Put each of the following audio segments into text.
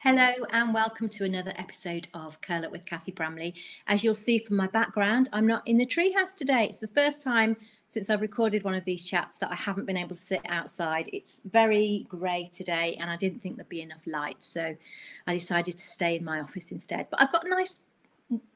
Hello and welcome to another episode of Curl Up with Cathy Bramley. As you'll see from my background, I'm not in the treehouse today. It's the first time since I've recorded one of these chats that I haven't been able to sit outside. It's very grey today and I didn't think there'd be enough light, so I decided to stay in my office instead. But I've got a nice,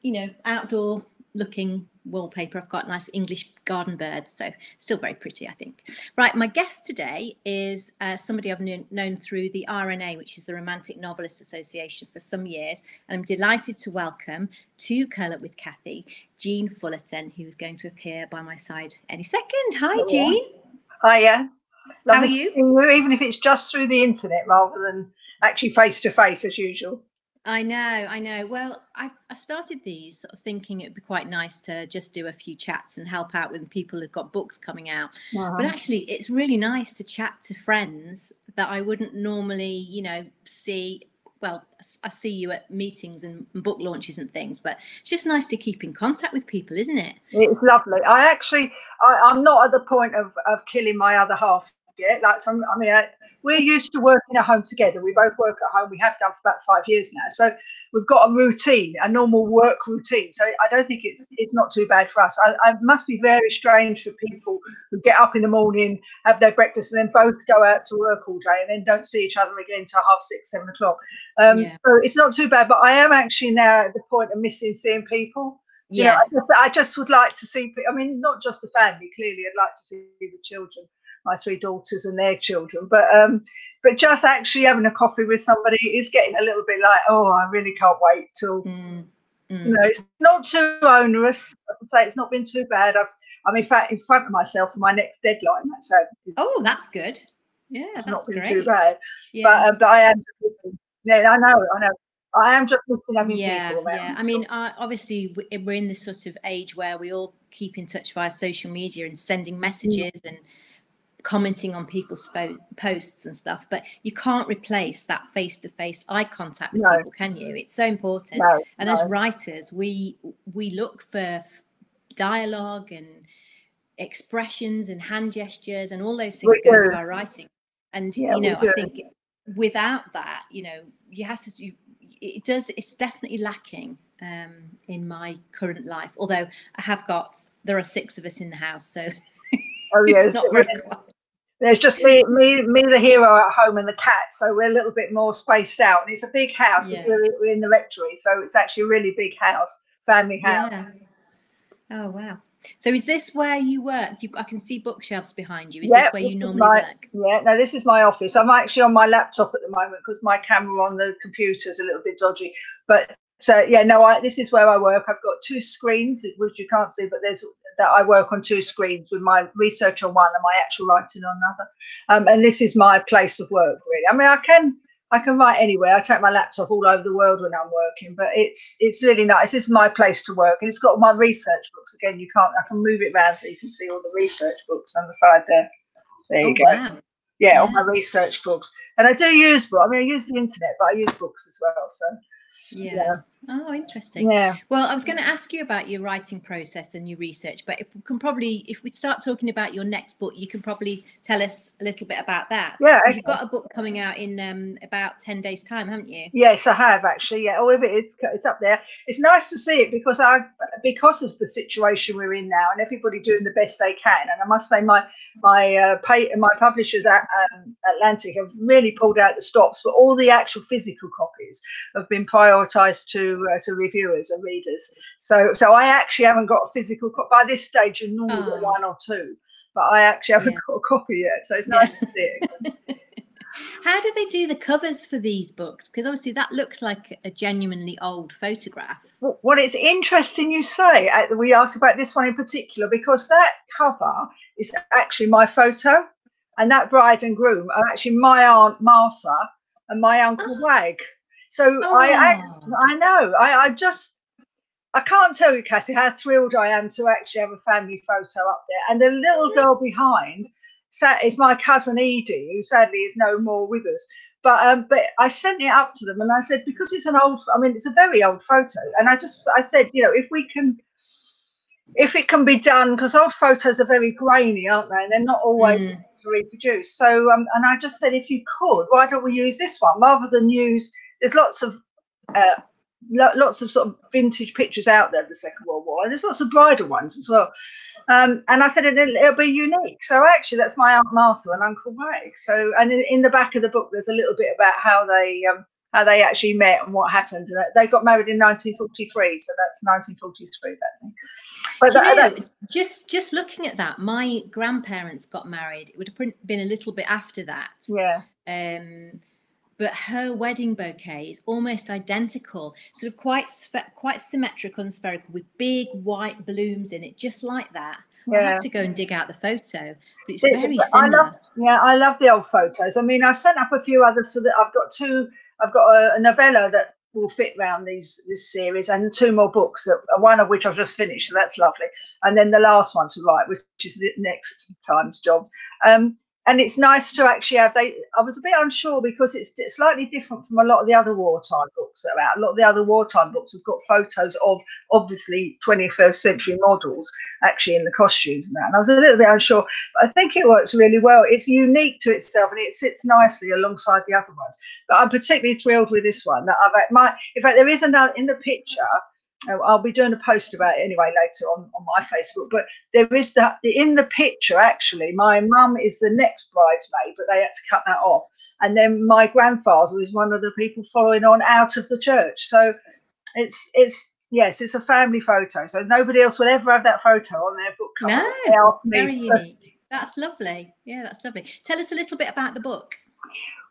you know, outdoor looking wallpaper. I've got nice English garden birds, so still very pretty, I think. Right, my guest today is uh, somebody I've known, known through the RNA, which is the Romantic Novelists Association, for some years, and I'm delighted to welcome to Curl Up with Cathy, Jean Fullerton, who is going to appear by my side any second. Hi, Jean. Hiya. How are you? you? Even if it's just through the internet rather than actually face to face as usual. I know, I know. Well, I, I started these sort of thinking it'd be quite nice to just do a few chats and help out with people who've got books coming out. Uh-huh. But actually, it's really nice to chat to friends that I wouldn't normally, you know, see. Well, I see you at meetings and book launches and things, but it's just nice to keep in contact with people, isn't it? It's lovely. I actually, I, I'm not at the point of, of killing my other half yet. Like some, I mean, I, we're used to working at home together. We both work at home. We have done for about five years now. So we've got a routine, a normal work routine. So I don't think it's it's not too bad for us. I, I must be very strange for people who get up in the morning, have their breakfast, and then both go out to work all day and then don't see each other again until half six, seven o'clock. Um, Yeah. So it's not too bad. But I am actually now at the point of missing seeing people. You know, Yeah, I just, I just would like to see. I mean, not just the family. Clearly, I'd like to see the children, my three daughters and their children. But um, but just actually having a coffee with somebody is getting a little bit like, oh, I really can't wait till. Mm, You mm. know, it's not too onerous. I can say it's not been too bad. I've, I'm in fact in front of myself for my next deadline. So Oh, that's good. Yeah, it's that's not been great. too bad. Yeah. But um, but I am. just Yeah, I know. I know. I am just missing having yeah people around. yeah i mean I, obviously we're in this sort of age where we all keep in touch via social media and sending messages and commenting on people's fo- posts and stuff but you can't replace that face-to-face eye contact with No. people can you it's so important no, and no. as writers we we look for dialogue and expressions and hand gestures and all those things We go into our writing and Yeah, you know i think without that you know you have to you, it does it's definitely lacking um in my current life although i have got there are six of us in the house so oh yeah. it's not very quiet. There's just me, me, me, the hero at home, and the cat. So we're a little bit more spaced out. And it's a big house. Yeah. We're, we're in the rectory, so it's actually a really big house, family house. yeah oh wow so is this where you work You've, i can see bookshelves behind you is Yeah, this where you normally my- work Yeah, no, this is my office. I'm actually on my laptop at the moment because my camera on the computer is a little bit dodgy. But so yeah, no, I, this is where I work. I've got two screens, which you can't see, but there's that I work on two screens with my research on one and my actual writing on another. Um, and this is my place of work, really. I mean, I can I can write anywhere. I take my laptop all over the world when I'm working, but it's it's really nice. This is my place to work, and it's got my research books. Again, you can't. I can move it around so you can see all the research books on the side there. There you oh go wow yeah, all my research books. And I do use book. I mean, I use the internet, but I use books as well. So yeah, oh interesting yeah, Well, I was going to ask you about your writing process and your research, but if we can probably, if we start talking about your next book, you can probably tell us a little bit about that. Yeah. okay. You've got a book coming out in um, about 10 days' time, haven't you? Yes, I have actually. Yeah, all of it is it's up there. It's nice to see it because I because of the situation we're in now, and everybody doing the best they can. And I must say, my my uh, pay, my publishers at um, Atlantic have really pulled out the stops, but all the actual physical copies have been prioritised to uh, to reviewers and readers. So so I actually haven't got a physical copy by this stage. You normally Oh. one or two, but I actually haven't Yeah. got a copy yet. So it's Yeah. to see it. How do they do the covers for these books? Because obviously that looks like a genuinely old photograph. Well, well, it's interesting you say uh, we asked about this one in particular because that cover is actually my photo, and that bride and groom are actually my aunt Martha and my uncle Oh. Wag. So I, I, Oh. I know, I, I just, I can't tell you, Cathy, how thrilled I am to actually have a family photo up there. And the little girl behind is my cousin Edie, who sadly is no more with us. But um, but I sent it up to them and I said because it's an old, I mean it's a very old photo, and I just I said you know if we can, if it can be done because old photos are very grainy, aren't they? And they're not always Mm. to reproduce. So um, and I just said if you could, why don't we use this one rather than use there's lots of uh, lo- lots of sort of vintage pictures out there of the Second World War, and there's lots of bridal ones as well. Um, and I said it'll, it'll, be unique. So actually, that's my Aunt Martha and Uncle Mike. So, and in, in, the back of the book, there's a little bit about how they um, how they actually met and what happened. They got married in 1943, so that's 1943. That thing. But that, know, that, just just looking at that, my grandparents got married. It would have been a little bit after that. Yeah. Um, but her wedding bouquet is almost identical, sort of quite quite symmetrical and spherical with big white blooms in it, just like that. Yeah. I have to go and dig out the photo, but it's very similar. I love, yeah, I love the old photos. I mean, I've sent up a few others for the. I've got two. I've got a, a novella that will fit around these this series and two more books that one of which I've just finished so that's lovely and then the last one to write which is the next time's job um and it's nice to actually have they i was a bit unsure because it's, slightly different from a lot of the other wartime books that are out. A lot of the other wartime books have got photos of obviously 21st century models actually in the costumes and that. And i was a little bit unsure but i think it works really well. It's unique to itself and it sits nicely alongside the other ones. But i'm particularly thrilled with this one that i've my in fact there is another in the picture I'll be doing a post about it anyway later on, on my Facebook. But there is that in the picture, actually, my mum is the next bridesmaid, but they had to cut that off. And then my grandfather was one of the people following on out of the church. So it's, it's, yes, it's a family photo. So nobody else will ever have that photo on their book cover. No, very unique. That's lovely. Yeah, that's lovely. Tell us a little bit about the book.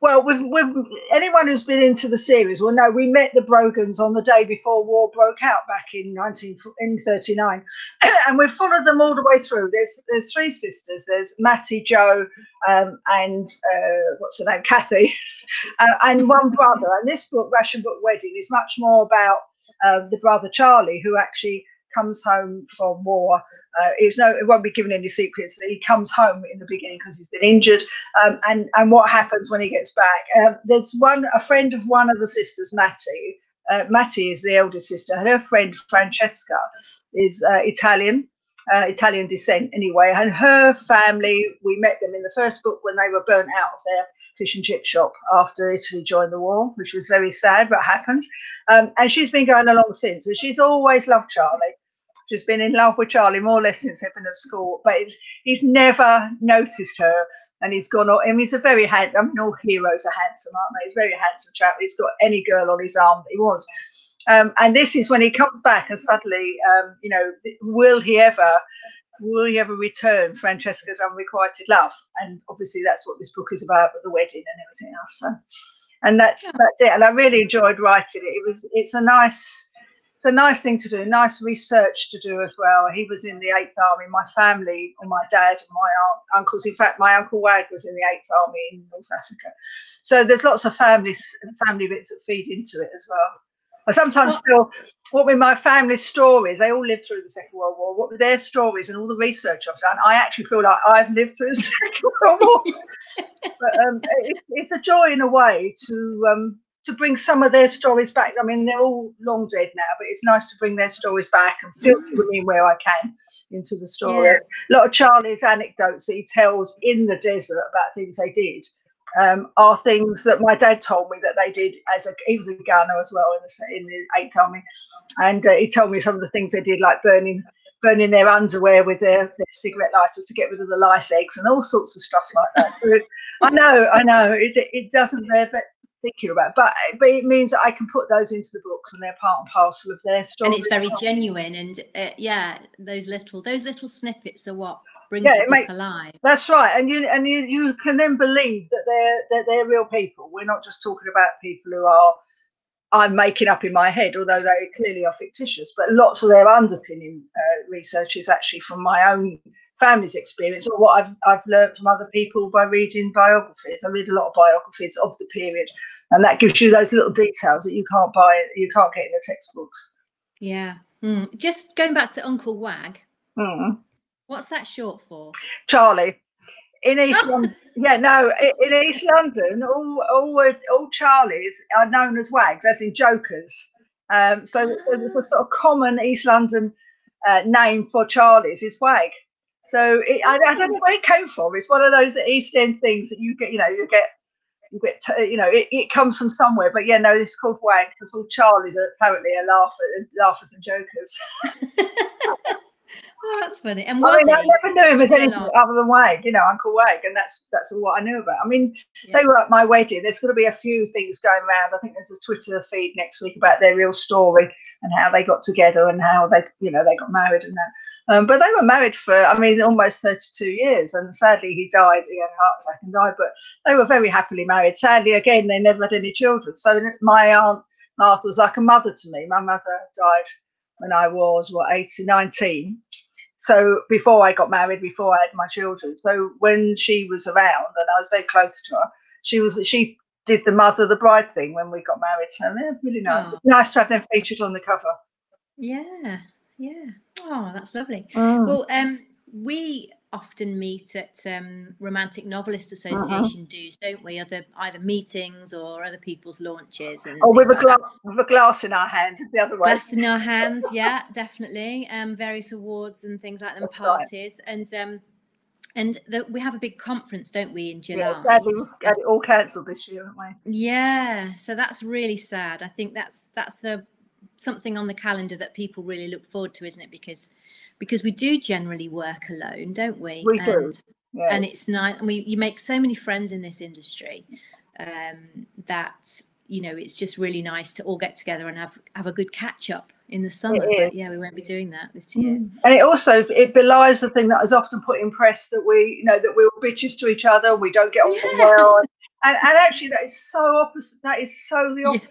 Well, with, with anyone who's been into the series will know we met the Brogans on the day before war broke out back in 1939, and we've followed them all the way through. There's there's three sisters. There's Mattie, Jo, um, and uh, what's her name, Cathy, uh, and one brother. And this book, Ration Book Wedding, is much more about uh, the brother Charlie, who actually comes home from war. Uh, it's no, it won't be given any secrets he comes home in the beginning because he's been injured, um, and and what happens when he gets back. Uh, there's one, a friend of one of the sisters, Mattie. Uh, Mattie is the eldest sister. Her friend Francesca is uh, Italian, uh, Italian descent anyway, and her family. We met them in the first book when they were burnt out of their fish and chip shop after Italy joined the war, which was very sad, but happened. Um, and she's been going along since, and she's always loved Charlie. She's been in love with Charlie more or less since they've been at school, but he's never noticed her. And he's gone on, and he's a very handsome, I mean, all heroes are handsome, aren't they? He's a very handsome chap. He's got any girl on his arm that he wants. Um, and this is when he comes back and suddenly, um, you know, will he ever, will he ever return Francesca's unrequited love? And obviously that's what this book is about with the wedding and everything else. So, and that's yeah. that's it. And I really enjoyed writing it. It was it's a nice it's a nice thing to do, nice research to do as well. He was in the Eighth Army. My family, or my dad and my aunt, uncles. In fact, my uncle Wag was in the Eighth Army in North Africa. So there's lots of families family bits that feed into it as well. I sometimes feel what with my family's stories, they all lived through the Second World War. What with their stories and all the research I've done, I actually feel like I've lived through the Second World War. but um, it, it's a joy in a way to um, to bring some of their stories back. I mean, they're all long dead now, but it's nice to bring their stories back and filter them in where I can into the story. Yeah. A lot of Charlie's anecdotes that he tells in the desert about things they did um, are things that my dad told me that they did as a he was a gunner as well in the in the Eighth Army, and uh, he told me some of the things they did, like burning burning their underwear with their, their cigarette lighters to get rid of the lice eggs and all sorts of stuff like that. I know, I know, it, it doesn't there, but thinking about. But but it means that I can put those into the books and they're part and parcel of their story. And it's very genuine. And uh, yeah, those little those little snippets are what brings yeah, it make, alive. That's right. And you and you you can then believe that they're that they're real people. We're not just talking about people who are I'm making up in my head, although they clearly are fictitious. But lots of their underpinning uh, research is actually from my own family's experience or what I've I've learned from other people by reading biographies. I read a lot of biographies of the period, and that gives you those little details that you can't buy, you can't get in the textbooks. Yeah. Mm. Just going back to Uncle Wag. Mm. What's that short for? Charlie. In East London, yeah, no, in East London, all all all Charlies are known as Wags, as in jokers. Um, so there's a sort of common East London uh, name for Charlies is Wag. So it, I, I, don't know where it came from. It's one of those East End things that you get, you know, you get you get you know it, it comes from somewhere. But yeah, no, it's called Wag because all Charlies are apparently are laughers, laughers and jokers. Oh, that's funny. And I, mean, I never knew him as anything along? other than Wag, you know, Uncle Wag, and that's that's all what I knew about. I mean, Yeah. they were at my wedding. There's going to be a few things going around. I think there's a Twitter feed next week about their real story and how they got together and how they, you know, they got married and that. Um, but they were married for, I mean, almost 32 years, and sadly he died. He had a heart attack and died. But they were very happily married. Sadly, again, they never had any children. So my aunt Martha was like a mother to me. My mother died when I was what 18, 19 so before I got married, before I had my children. So when she was around and I was very close to her, she was she did the mother the bride thing when we got married. So yeah, really nice. Oh. Nice to have them featured on the cover. Yeah, yeah. Oh, that's lovely. Mm. Well, um, we often meet at um, Romantic Novelists Uh-huh. Association dues, don't we? Other either meetings or other people's launches and Or with a things like glass with a glass in our hand, the other way. Glass in our hands, yeah, definitely. Um, various awards and things like them, That's right. parties, and um, and the, we have a big conference, don't we, in July? Yeah, sadly, we've had it all cancelled this year, haven't we? Yeah, so that's really sad. I think that's that's a something on the calendar that people really look forward to, isn't it? Because because we do generally work alone, don't we? We do, And, Yeah. and it's nice. And we you make so many friends in this industry um, that you know it's just really nice to all get together and have have a good catch up in the summer. But yeah, we won't be doing that this year. and it also it belies the thing that is often put in press that we you know that we're bitches to each other we don't get on Yeah. well and, and actually that is so opposite that is so the opposite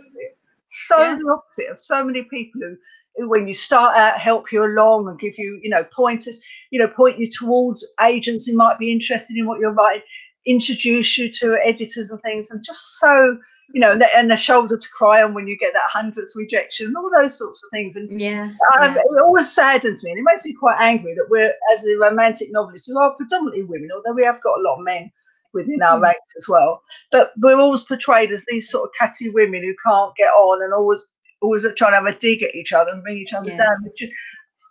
so Yeah. the opposite of so many people who, who when you start out help you along and give you you know pointers you know point you towards agents who might be interested in what you're writing introduce you to editors and things and just so you know and the, and the shoulder to cry on when you get that hundredth rejection and all those sorts of things and Yeah, um, yeah. it always saddens me and it makes me quite angry that we're, as the romantic novelists, who are predominantly women, although we have got a lot of men within our Mm. ranks as well, but we're always portrayed as these sort of catty women who can't get on and always always are trying to have a dig at each other and bring each other Yeah. down. Which is,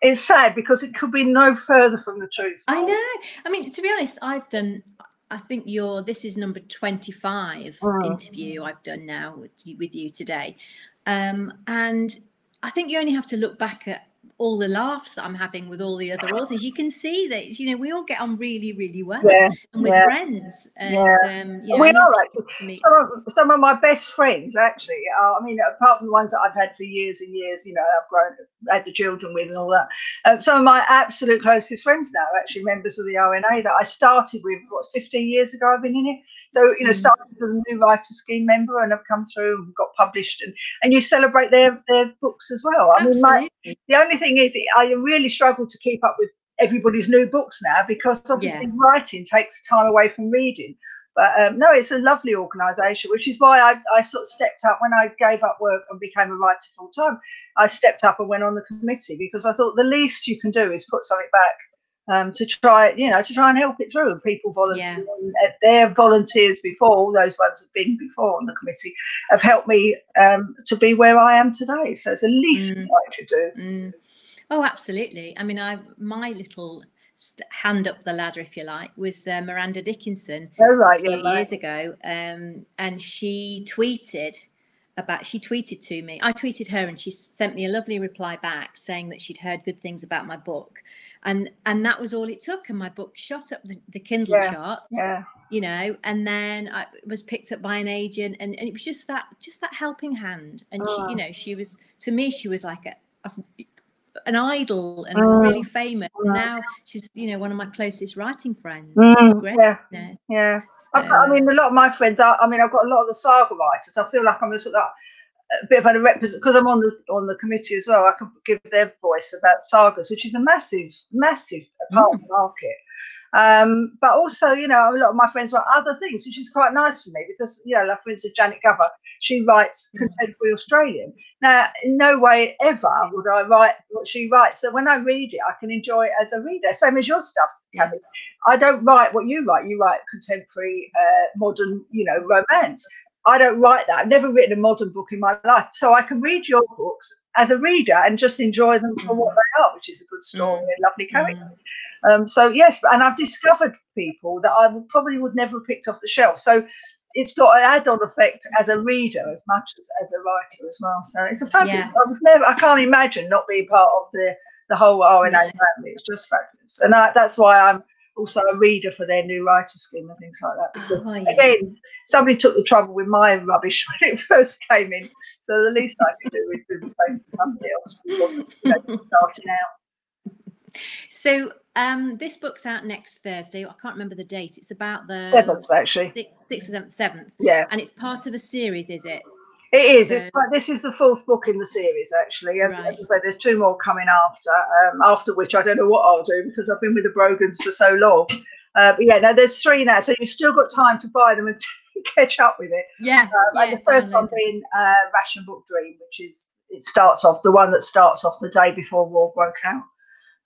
it's sad because it could be no further from the truth. I know. I mean, to be honest, I've done. I think your this is number twenty five Mm. interview I've done now with you with you today, um, and I think you only have to look back at all the laughs that I'm having with all the other authors. You can see that you know we all get on really really well, Yeah, and we're yeah. friends. And Yeah. um, you know, we are actually. Some of, some of my best friends actually are, I mean, apart from the ones that I've had for years and years, you know, I've grown, had the children with and all that. Um, some of my absolute closest friends now are actually members of the RNA that I started with, what, 15 years ago I've been in it. So, you know, Mm. started as a new writer scheme member and I've come through and got published and, and you celebrate their, their books as well. I mean, my, the only thing is, I really struggle to keep up with everybody's new books now because obviously writing takes time away from reading. But um, no, it's a lovely organisation, which is why I, I sort of stepped up when I gave up work and became a writer full time. I stepped up and went on the committee because I thought the least you can do is put something back um, to try, you know, to try and help it through. And people volunteer. and, uh, Their volunteers before, all those ones have been before on the committee, have helped me um, to be where I am today. So it's the least Mm. I could do. Mm. Oh, absolutely. I mean, I my little st- hand up the ladder, if you like, was uh, Miranda Dickinson Oh, a right, few yeah, right. years ago, um, and she tweeted about. She tweeted to me. I tweeted her, and she sent me a lovely reply back saying that she'd heard good things about my book, and and that was all it took. And my book shot up the, the Kindle Yeah, charts, Yeah. you know, and then I was picked up by an agent, and, and it was just that just that helping hand. And she, Oh. you know, she was to me, she was like a, a an idol and Mm. really famous. And Mm. now she's, you know, one of my closest writing friends. Mm, great. yeah, you know. yeah. So, I, I mean, a lot of my friends are. I mean, I've got a lot of the saga writers. I feel like I'm a sort of a bit of a represent because I'm on the on the committee as well. I can give their voice about sagas, which is a massive, massive part of the market. Um, but also, you know, a lot of my friends write other things, which is quite nice to me because, you know, like for instance, Janet Gover, she writes Mm. contemporary Australian. Now, in no way ever would I write what she writes. So when I read it, I can enjoy it as a reader, same as your stuff, Yes. I don't write what you write. You write contemporary, uh, modern, you know, romance. I don't write that. I've never written a modern book in my life. So I can read your books as a reader and just enjoy them for what they are, which is a good story and lovely character. Mm. Um, so yes, and I've discovered people that I would, probably would never have picked off the shelf. So it's got an add-on effect as a reader as much as, as a writer as well. So it's a fabulous. Yeah. I've never, I can't imagine not being part of the the whole RNA family. It's just fabulous, and I, that's why I'm also a reader for their new writer scheme and things like that. Because Oh, yeah. again, somebody took the trouble with my rubbish when it first came in, so the least I can do is do the same for somebody else who's you know, starting out. So um, this book's out next Thursday. I can't remember the date. It's about the Seventh, actually. six- sixth, seventh, seventh, Yeah, and it's part of a series, is it? It is. So- It's like- this is the fourth book in the series, actually. And Right. there's two more coming after. Um, after which I don't know what I'll do because I've been with the Brogans for so long. Uh, but yeah, no, there's three now, so you've still got time to buy them and catch up with it. Yeah. Um, yeah and the first one being uh, Ration Book Dream, which is it starts off the one that starts off the day before war broke out.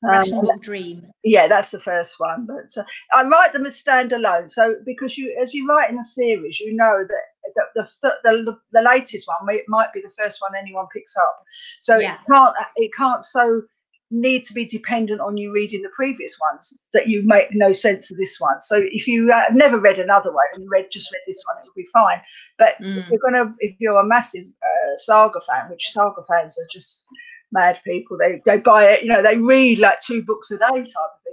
Um, Book Dream. yeah, that's the first one. But uh, I write them as standalone. So because you, as you write in a series, you know that the the, th- the, the latest one may, might be the first one anyone picks up. So Yeah. it can't it can't so need to be dependent on you reading the previous ones that you make no sense of this one. So if you uh, never read another one and read just read this one, it'll be fine. But if Mm. you're gonna if you're a massive uh, saga fan, which saga fans are just mad people, they they buy it. You know, they read like two books a day type of thing.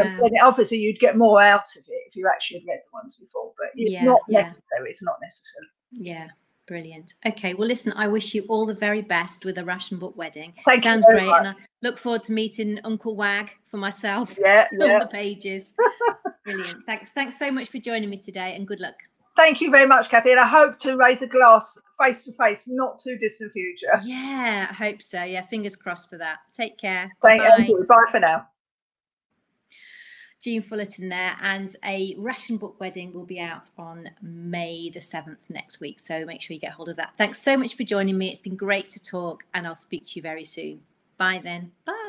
Um, Wow. obviously you'd get more out of it if you actually had read the ones before, but it's Yeah, not yeah. necessary. It's not necessary. Yeah. Brilliant. Okay. Well, listen, I wish you all the very best with a Ration Book wedding. Thank you Sounds great. much. And I look forward to meeting Uncle Wag for myself Yeah, yeah. the pages. Brilliant. Thanks. Thanks so much for joining me today and good luck. Thank you very much, Cathy, and I hope to raise a glass face to face, not too distant future. Yeah, I hope so. Yeah, fingers crossed for that. Take care. Thank Bye. you. Bye for now. Jean Fullerton there, and a ration book wedding will be out on May the 7th next week. So make sure you get hold of that. Thanks so much for joining me. It's been great to talk, and I'll speak to you very soon. Bye then. Bye.